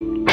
you